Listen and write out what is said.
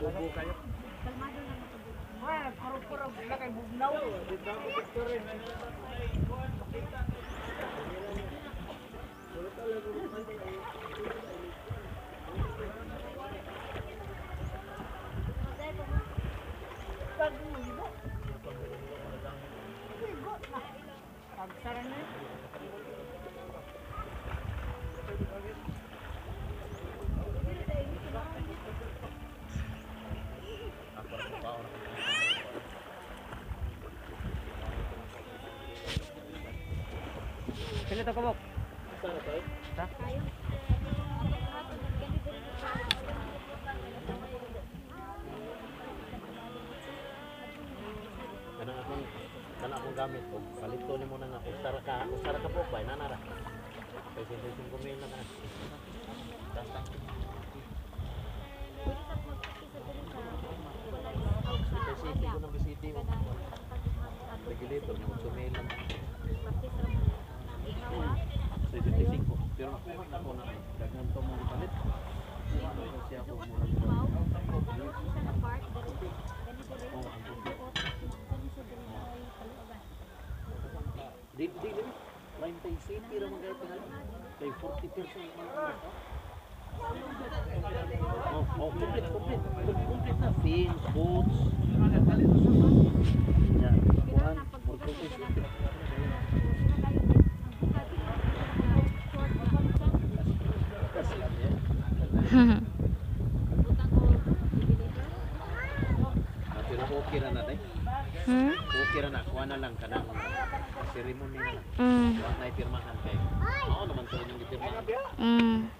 Bubo kayo. Kalmado lang ako. Wala, kurog-kurog. Wala kay bugnaw. Umibo. Umibo na. Pagsara na. Pili to kabok. Ha? Kanang akong kanang akong gamit og palito nimo na nga usara ka usara ka po bay nanara. Pero ako na daghan to mo palit. Siya ko mo. Di di di. 30 city ra kay tingali. Kay 40% man ang ito. Oh, oh, complete, complete. Complete na. Fins, boots. Yeah. Pero okay na na, day. Hmm? Okay na na. Kuha na lang ka na. Ceremony na. Mm. Huwag na ipirmahan kay. Oo naman to yung ipirmahan. Mm.